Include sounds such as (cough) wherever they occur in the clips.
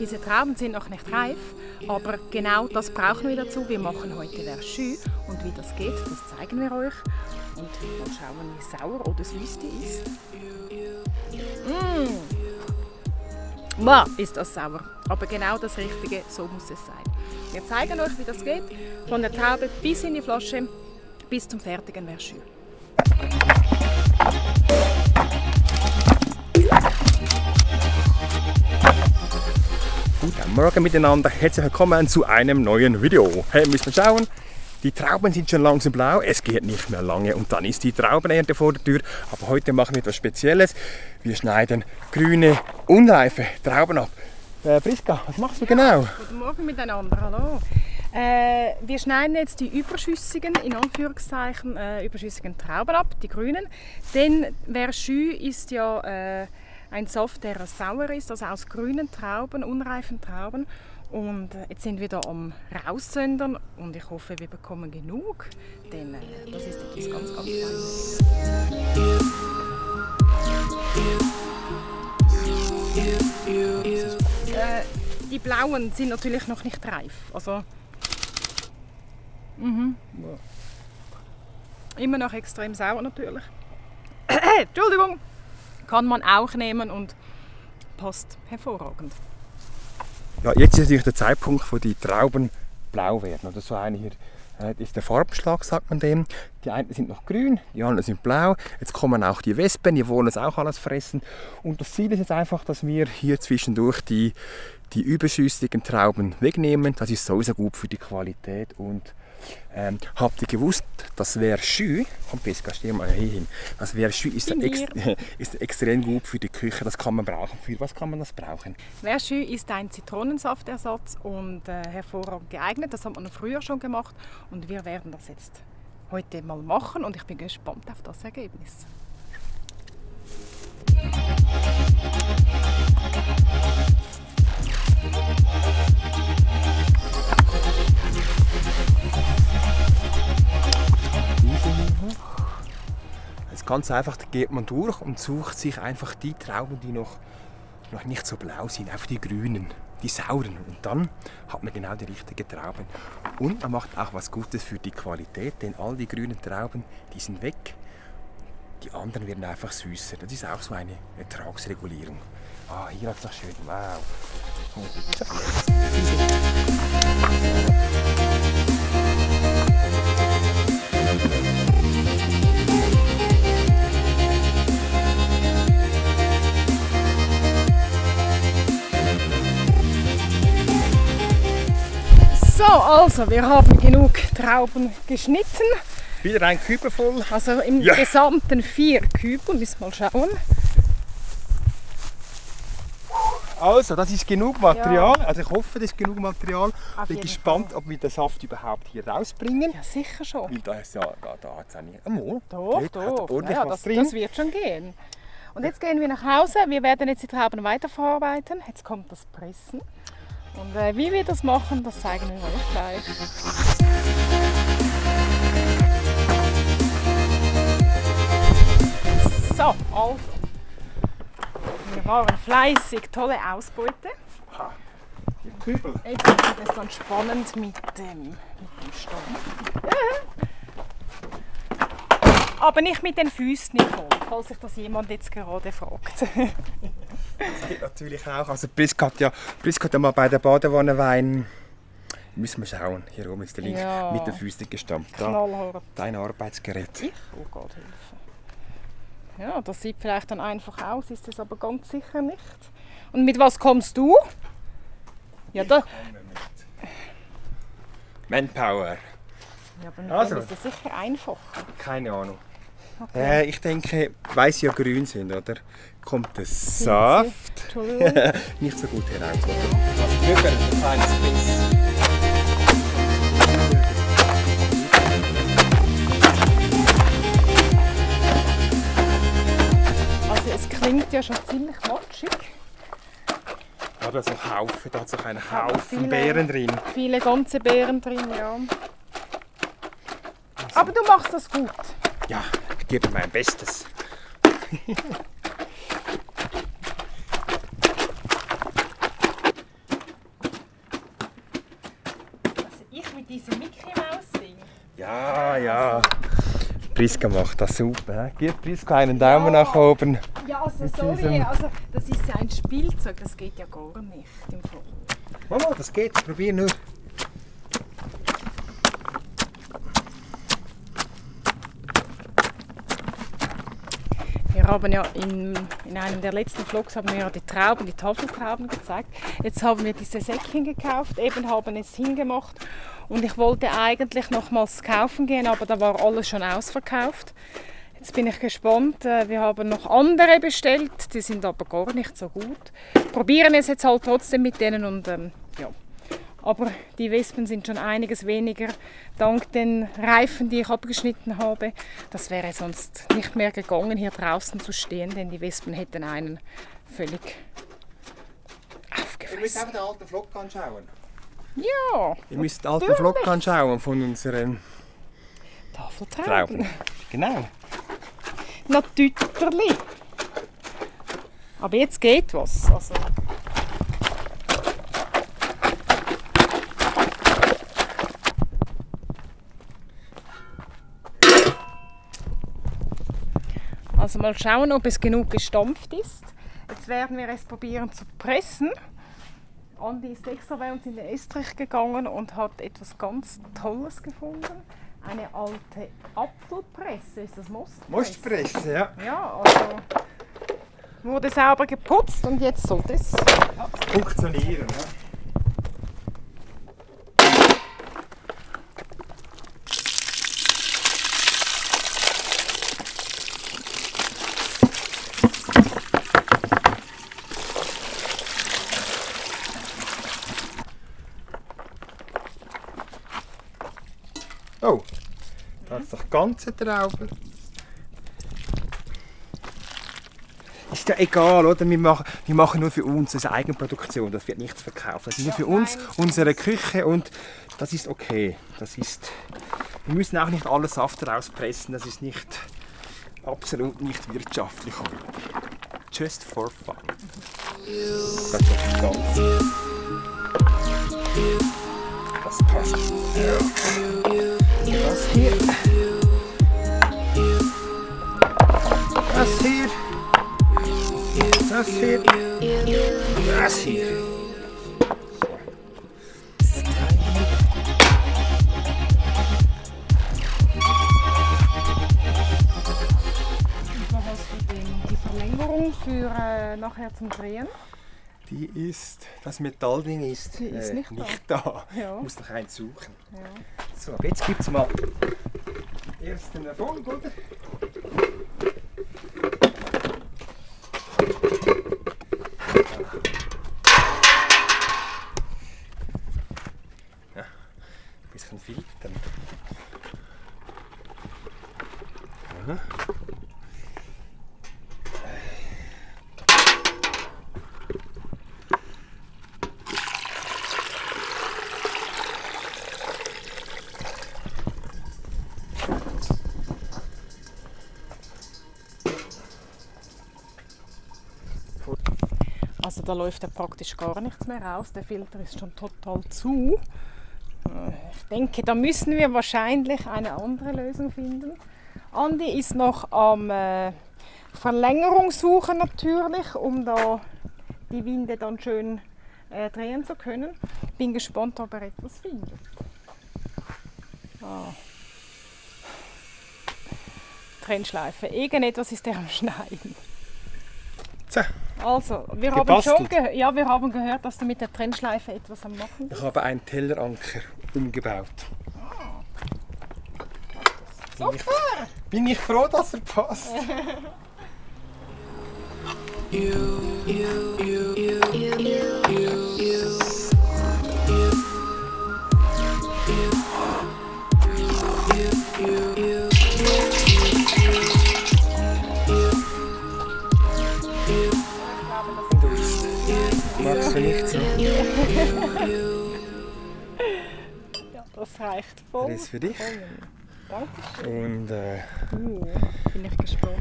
Diese Trauben sind noch nicht reif, aber genau das brauchen wir dazu. Wir machen heute Verschü und wie das geht, das zeigen wir euch. Und mal schauen, wie sauer oder süß die ist. Mmh. Ma, ist das sauer. Aber genau das Richtige, so muss es sein. Wir zeigen euch, wie das geht. Von der Taube bis in die Flasche, bis zum fertigen Verschü. Guten Morgen miteinander, herzlich willkommen zu einem neuen Video. Hey, müssen wir schauen. Die Trauben sind schon langsam blau, es geht nicht mehr lange und dann ist die Traubenernte vor der Tür. Aber heute machen wir etwas Spezielles. Wir schneiden grüne, unreife Trauben ab. Äh, Priska, was machst du genau? Guten Morgen miteinander, hallo. Äh, wir schneiden jetzt die überschüssigen, in Anführungszeichen, äh, überschüssigen Trauben ab, die grünen. Denn Verschü ist ja äh, ein Saft, der sauer ist, also aus grünen Trauben, unreifen Trauben. Und äh, jetzt sind wir da am Raussendern und ich hoffe, wir bekommen genug, denn äh, das ist etwas ganz, ganz Feines. Äh, die blauen sind natürlich noch nicht reif. Also, mhm. Immer noch extrem sauer natürlich. (clears throat) Entschuldigung. Kann man auch nehmen und passt hervorragend. Ja, jetzt ist natürlich der Zeitpunkt, wo die Trauben blau werden. Oder so eine hier äh, ist der Farbschlag, sagt man dem. Die einen sind noch grün, die anderen sind blau. Jetzt kommen auch die Wespen, die wollen es auch alles fressen. Und das Ziel ist jetzt einfach, dass wir hier zwischendurch die, die überschüssigen Trauben wegnehmen. Das ist sowieso gut für die Qualität und ähm, habt ihr gewusst, das Verschü, komm Peska, steh mal hier hin, das Verschü ist, (laughs) ist extrem gut für die Küche, das kann man brauchen. Für was kann man das brauchen? Verschü ist ein Zitronensaftersatz und äh, hervorragend geeignet. Das hat man früher schon gemacht und wir werden das jetzt heute mal machen und ich bin gespannt auf das Ergebnis. Ist ganz einfach, geht man durch und sucht sich einfach die Trauben, die noch, noch nicht so blau sind, einfach die grünen, die sauren. Und dann hat man genau die richtigen Trauben. Und man macht auch was Gutes für die Qualität, denn all die grünen Trauben, die sind weg. Die anderen werden einfach süßer. Das ist auch so eine Ertragsregulierung. Ah, hier ist das schön. Wow. So, also wir haben genug Trauben geschnitten. Wieder ein Kübel voll. Also im Ja. gesamten vier Kübel, müssen wir mal schauen. Also, das ist genug Material. Also ich hoffe, das ist genug Material. Ich bin gespannt, ob wir den Saft überhaupt hier rausbringen. Ja, sicher schon. Weil da ist ja, da, da hat es auch nicht. Amol, Doch, dort doch. ordentlich Ja, das, drin. das wird schon gehen. Und jetzt gehen wir nach Hause. Wir werden jetzt die Trauben weiterverarbeiten. Jetzt kommt das Pressen. Und äh, wie wir das machen, das zeigen wir euch gleich. So, also. Wir waren fleißig, tolle Ausbeute. Jetzt wird es dann spannend mit dem, mit dem Stamm. Aber nicht mit den Füßen, Nicole, falls sich das jemand jetzt gerade fragt. (laughs) Das (laughs) geht natürlich auch. Also Priska hat ja, Priska hat ja mal bei der Badewanne Wein. Müssen wir schauen. Hier oben ist der Link. Ja. Mit den Füßen gestampft. Da, dein Arbeitsgerät. Ich? Oh Gott, Hilfe. Ja, das sieht vielleicht dann einfach aus, ist es aber ganz sicher nicht. Und mit was kommst du? Ja, da, Manpower. ja aber Also. ist das sicher einfacher. Keine Ahnung. Okay. Äh, ich denke, weil sie ja grün sind, oder? Kommt der Saft (laughs) nicht so gut heraus. Oder? Also Glück, ein kleines. Also es klingt ja schon ziemlich matschig. Da hat so einen Haufen, da hat einen aber Haufen viele- Beeren drin. Viele ganze Beeren drin, ja. Aber du machst das gut. Ja, gebe mein Bestes. Also ich mit diesem Mickey Maus Ding. Ja, ja. Priska macht das super. Gib Priska einen Daumen nach oben. Ja, also sorry, also das ist ja ein Spielzeug, das geht ja gar nicht im Fall. Mama, das geht. Probier nur. Haben ja in, in einem der letzten Vlogs haben wir ja die Trauben, die Tafeltrauben gezeigt. Jetzt haben wir diese Säckchen gekauft, eben haben es hingemacht und ich wollte eigentlich nochmals kaufen gehen, aber da war alles schon ausverkauft. Jetzt bin ich gespannt. Äh, Wir haben noch andere bestellt, die sind aber gar nicht so gut. Probieren es jetzt halt trotzdem mit denen und ähm, ja. Aber die Wespen sind schon einiges weniger dank den Reifen, die ich abgeschnitten habe. Das wäre sonst nicht mehr gegangen, hier draußen zu stehen, denn die Wespen hätten einen völlig Ihr müsst aufgefressen. einfach den alten Vlog anschauen. Ja, Ihr müsst den alten Vlog anschauen von unseren Tafeltrauben. Trauben. Genau. Natürlich. Aber jetzt geht was. Also, also mal schauen, ob es genug gestampft ist. Jetzt werden wir es probieren zu pressen. Andi ist extra bei uns in den Estrich gegangen und hat etwas ganz Tolles gefunden. Eine alte Apfelpresse. Ist das Mostpresse? Mostpresse, ja. Ja, also wurde sauber geputzt und jetzt soll das. Funktionieren. Ja. Oh, das ist doch ganze Trauben. Ist ja egal, oder? Wir machen, wir machen nur für uns, das ist eine Eigenproduktion, das wird nichts verkauft. Das ist nur für uns, unsere Küche und das ist okay. Das ist, wir müssen auch nicht alles Saft rauspressen, das ist nicht, absolut nicht wirtschaftlich. Just for fun. Das ist ganz. Das passt. Das hier. Das hier. Das hier. Wo hast du denn die Verlängerung für äh, nachher zum Drehen? Die ist, das Metallding ist, Die ist nicht da. da. Ja. Ich muss noch eins suchen. Ja. So, jetzt gibt es mal den ersten Erfolg, oder? Bisschen filtern. Aha. Also da läuft ja praktisch gar nichts mehr raus. Der Filter ist schon total zu. Ich denke, da müssen wir wahrscheinlich eine andere Lösung finden. Andi ist noch am äh, Verlängerung suchen natürlich, um da die Winde dann schön äh, drehen zu können. Bin gespannt, ob er etwas findet. Ah. Trennschleife. Irgendetwas ist er am Schneiden. So, Also, wir haben, schon gehört, ja, wir haben gehört, dass du mit der Trennschleife etwas am Machen bist. ich habe einen Telleranker umgebaut. Bin ich, bin ich froh, dass er passt. (laughs) Magst du nicht so? Ja, das reicht voll. Alles für dich. voll. Dankeschön. Und äh, Uh, bin ich gespannt.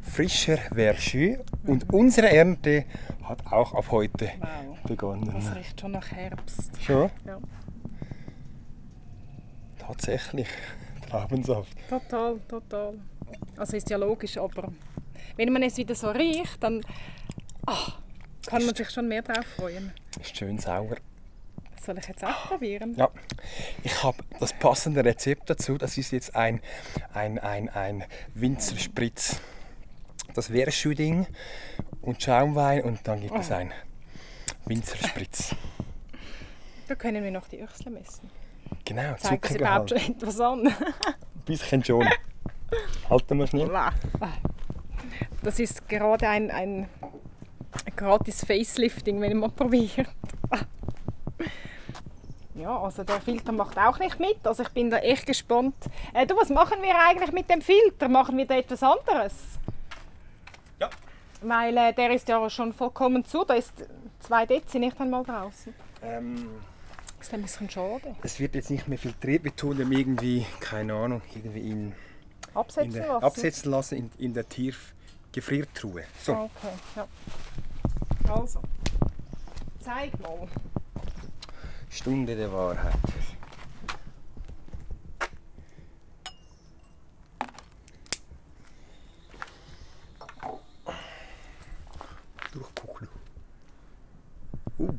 frischer Verschü. Und unsere Ernte hat auch ab heute Wow. begonnen. Das riecht schon nach Herbst. Schon? Ja. Tatsächlich. Traubensaft. Total, total. Also ist ja logisch, aber wenn man es wieder so riecht, dann ah, kann man sich schon mehr drauf freuen. Ist schön sauer. Soll ich jetzt auch probieren? Ja, ich habe das passende Rezept dazu. Das ist jetzt ein, ein, ein, ein Winzerspritz. Das Verschü-Ding und Schaumwein und dann gibt es Oh. ein Winzerspritz. Da können wir noch die Öchsle messen. Genau, Zeigen sie überhaupt schon etwas an? Ein bisschen schon. Halten wir schnell. Das ist gerade ein, ein gratis Facelifting, wenn man probiert. Ja, also der Filter macht auch nicht mit. Also ich bin da echt gespannt. Äh, du, was machen wir eigentlich mit dem Filter? Machen wir da etwas anderes? Ja. Weil äh, der ist ja schon vollkommen zu. Da ist zwei Dezi nicht einmal draußen. Ähm, Ist ein bisschen schade. es wird jetzt nicht mehr filtriert. Wir tun dem irgendwie, keine Ahnung, irgendwie in, in Absetzen der, lassen. absetzen lassen in, in der Tiefgefriertruhe. So, Okay, ja. Also, zeig mal. Stunde der Wahrheit. Durchpucklu. Uh,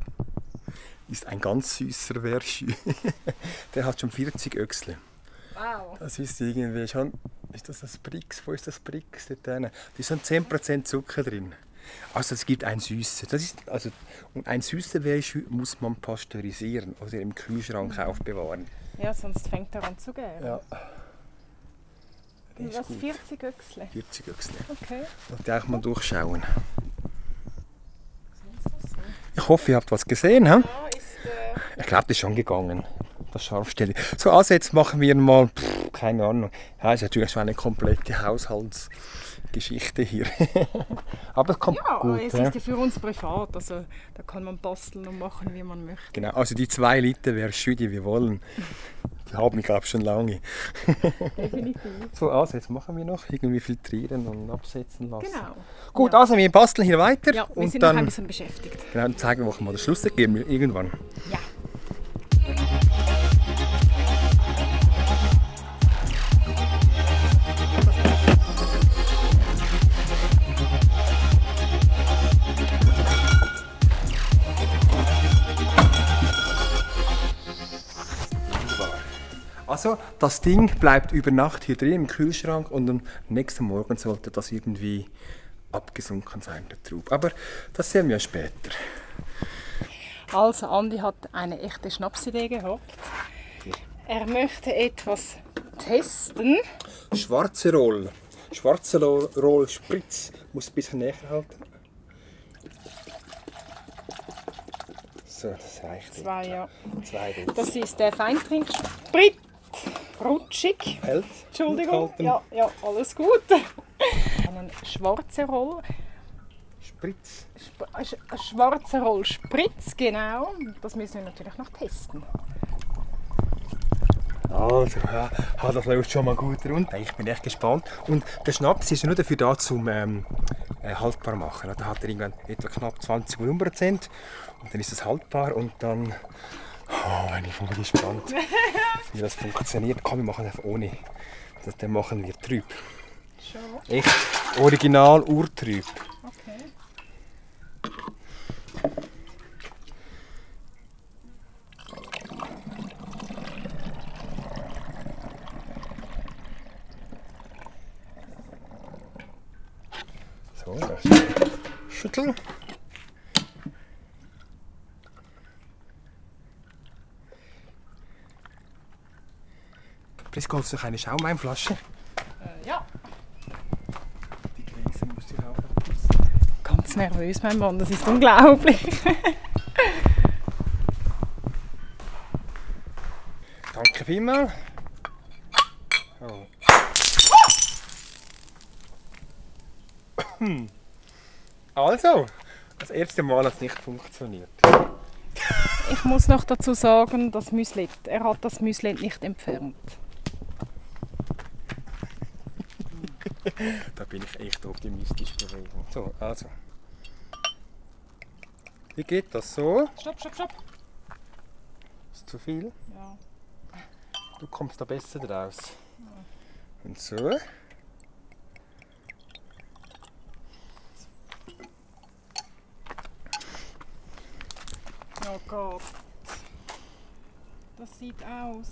ist ein ganz süßer Verschü. (laughs) der hat schon 40 Öchsle. Wow. Das ist irgendwie schon. Ist das das Brix? Wo ist das Brix? Dort. Da ist schon 10% Zucker drin. Also es gibt ein süße. Das ist, also, und ein süßer Verschü muss man pasteurisieren oder im Kühlschrank aufbewahren. Ja, sonst fängt er an zu gären. Ja. Der Was, ist gut. 40 Öchsle? 40 Öchsle. Okay. Und auch mal durchschauen. Ich hoffe, ihr habt was gesehen. He? Ja, ist, äh, Ich glaube, das ist schon gegangen. Das Scharfstelle. So, also jetzt machen wir mal, pff, keine Ahnung. Ja, ist natürlich schon eine komplette Haushaltsgeschichte hier. (laughs) Aber es kommt ja, gut. es ja. ist ja für uns privat, also da kann man basteln und machen, wie man möchte. Genau, also die zwei Liter Verschü, die wir wollen, die haben wir, glaube schon lange. Definitiv. (laughs) So, also jetzt machen wir noch irgendwie filtrieren und absetzen lassen. Genau. Gut, Ja. also wir basteln hier weiter Ja, wir und sind noch dann ein bisschen beschäftigt. genau, dann zeigen wir euch mal das Schlussergebnis irgendwann. Ja. Also das Ding bleibt über Nacht hier drin im Kühlschrank und am nächsten Morgen sollte das irgendwie abgesunken sein, der Trub. Aber das sehen wir später. Also, Andi hat eine echte Schnapsidee gehabt. Er möchte etwas testen. Schwarze Roll. Schwarze Ro- Roll Spritz. Muss ein bisschen näher halten. So, das reicht. Zwei, ja. Zwei. Das ist der Feintrinksprit. Rutschig. Hält. Entschuldigung. Ja, ja, alles gut. (laughs) Einen schwarzen Roll. Spritz. Sp ein schwarzer Roll Spritz, genau. Das müssen wir natürlich noch testen. Also, ja, das läuft schon mal gut runter. Ich bin echt gespannt. Und der Schnaps ist ja nur dafür da, zum ähm, äh, haltbar machen. Da hat er irgendwann etwa knapp 20 Volumenprozent. Und dann ist es haltbar und dann. Oh, bin ich mal gespannt, (laughs) wie das funktioniert. Komm, wir machen das ohne. Das, dann machen wir trüb. Schon. Echt original urtrüb. Okay. So, das schütteln. Priska, holst du noch eine Schaumweinflasche? Äh, ja. Die Gläser musst du auch Ganz nervös, mein Mann, das ist unglaublich. (laughs) Danke vielmals. Oh. (clears throat) Also, das erste Mal hat es nicht funktioniert. Ich muss noch dazu sagen, das Müsli, er hat das Müsli nicht entfernt. Da bin ich echt optimistisch gewesen. So, also. Wie geht das so? Stopp, stopp, stopp. Ist zu viel? Ja. Du kommst da besser draus. Und so. Oh Gott. Das sieht aus.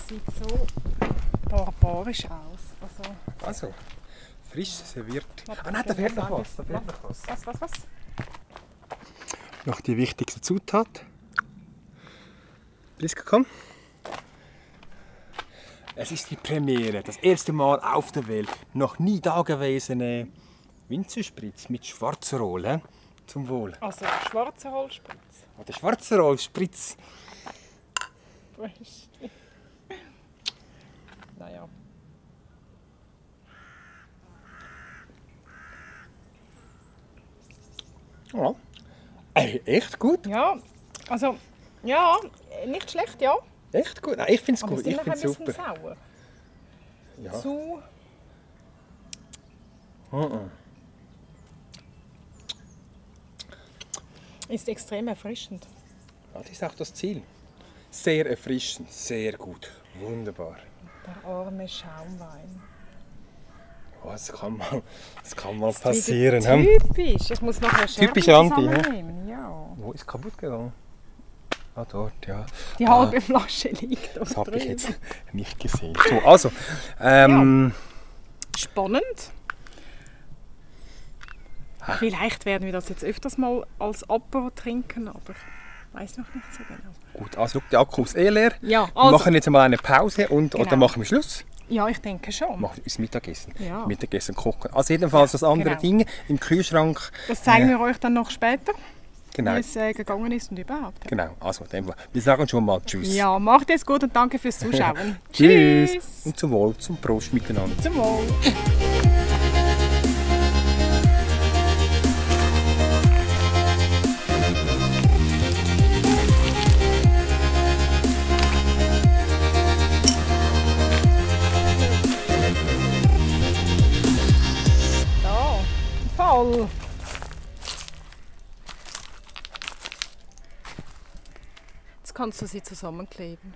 Das sieht so barbarisch aus. Also, Also, frisch serviert. Ah nein, da fehlt noch was. Da fehlt noch was. was, was, was? Noch die wichtigste Zutat. Priska, komm. Es ist die Premiere, das erste Mal auf der Welt. Noch nie dagewesene Winzerspritz mit Schwarzerol. hä? Zum Wohl. Also schwarzer Holzspritz. Oder Schwarzerol Spritz. Naja. Ja. Ey, echt gut. Ja, also, ja, nicht schlecht, ja. Echt gut. Nein, ich finde es gut. es Ich finde bisschen super. sauer. Ja. Zu, Mhm. ist extrem erfrischend. Ja, das ist auch das Ziel. Sehr erfrischend, sehr gut. Wunderbar. Der arme Schaumwein. Oh, das, kann mal, (laughs) das kann mal Wieder passieren. Typisch. Ich muss nachher Scherben Typisch Andi, Ja. Wo ist kaputt gegangen? Ah, dort, ja. Die Ah. halbe Flasche liegt da Das habe ich jetzt nicht gesehen. So, also, ähm, Spannend. Vielleicht werden wir das jetzt öfters mal als Apero trinken, aber weiß noch nicht so genau. gut, also der Akku ist eh leer. Ja, Wir also, machen jetzt mal eine Pause und oder Genau. machen wir Schluss. ja ich denke schon. Machen wir das Mittagessen. Ja. Mittagessen kochen. Also jedenfalls das andere Genau. Ding im Kühlschrank. Das zeigen wir euch dann noch später, Genau. wie es äh, gegangen ist und überhaupt. Genau, also dem wir sagen schon mal Tschüss. Ja, macht es gut und danke fürs Zuschauen. (laughs) Tschüss. Und zum Wohl, zum Prost miteinander. Zum Wohl. Kannst du sie zusammenkleben.